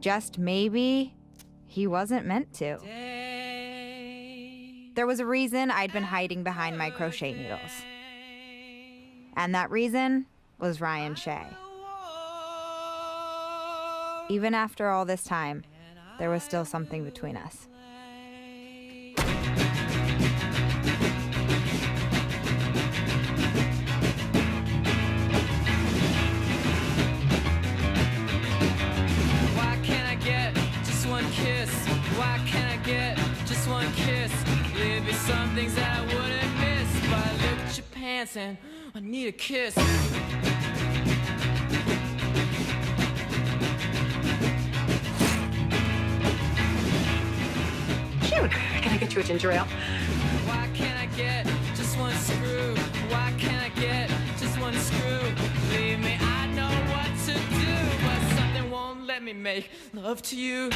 just maybe, he wasn't meant to. There was a reason I'd been hiding behind my crochet needles. And that reason was Ryan Shay. Even after all this time, there was still something between us. Some things that I wouldn't miss. But I look at your pants and I need a kiss. Shoot, can I get you a ginger ale? Why can't I get just one screw? Why can't I get just one screw? Believe me, I know what to do, but something won't let me make love to you.